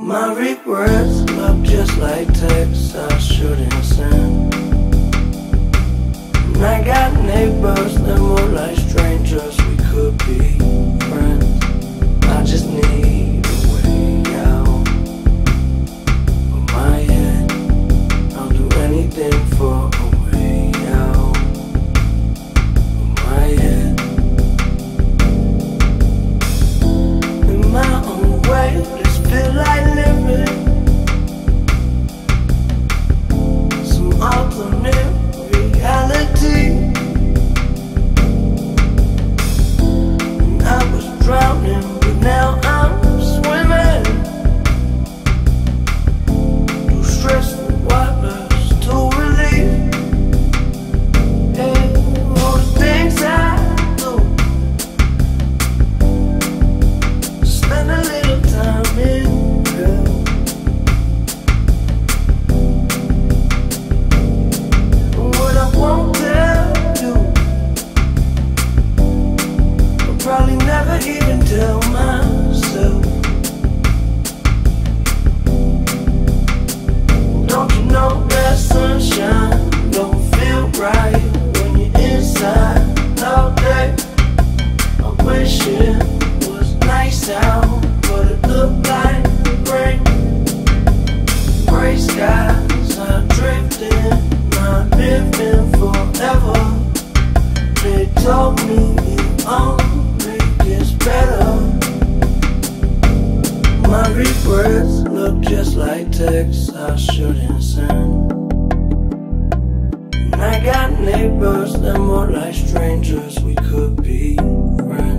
My regrets look just like texts I shouldn't send. And I got neighbors that tell myself. Don't you know that sunshine don't feel right when you're inside all day? I wish it was nice out, but like rain. Gray skies are drifting, not living forever. They told me it only gets better. My regrets look just like texts I shouldn't send. And I got neighbors that more like strangers. We could be friends.